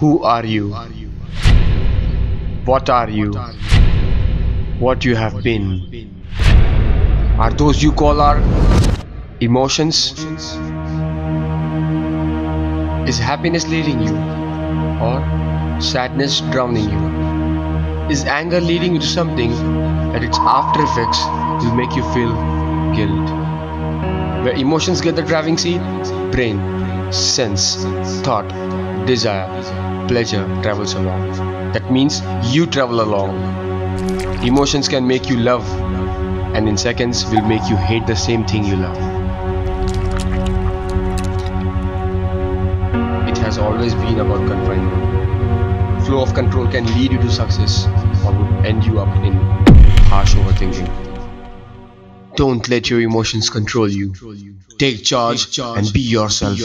Who are you? What are you? What you have been? Are those you call our emotions? Is happiness leading you? Or sadness drowning you? Is anger leading you to something that its after effects will make you feel guilt? Where emotions get the driving seat, brain, sense, thought, desire, pleasure travels along. That means you travel along. Emotions can make you love, and in seconds will make you hate the same thing you love. It has always been about confinement. Flow of control can lead you to success or would end you up in harsh overthinking. Don't let your emotions control you. Take charge and be yourself.